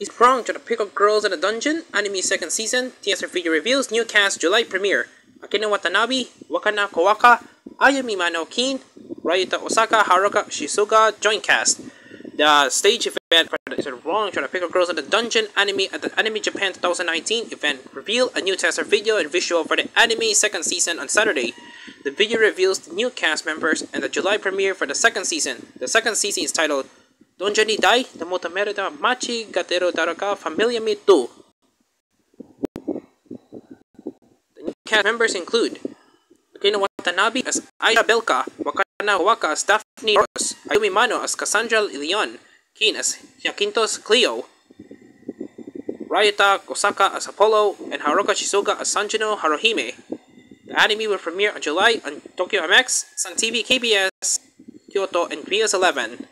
is pronged to the Pickup Girls in the Dungeon, anime second season, TSR video reviews, new cast, July premiere. Akeno Watanabe, Wakana Kowaka, Ayumi Mano KENN, Ryota Ohsaka, Haruka Chisuga joint cast. The stage event for the Wrong to the Pickup Girls in the Dungeon anime at the Anime Japan 2019 event revealed a new teaser video and visual for the anime second season on Saturday. The video reveals the new cast members and the July premiere for the second season. The second season is titled Donja ni Dai, the Motomerida Machi Gatero Daraka Familia Mi Tu. The cast members include Akeno Watanabe as Aisha Belka, Wakana Waka as Daphne Ross, Ayumi Mano as Cassandra Leon, KENN as Hyakinthos Clio, Ryota Ohsaka as Apollo, and Haruka Chisuga as Sanjouno Haruhime. The anime will premiere on July on Tokyo MX, Sun TV, KBS, Kyoto, and BS11.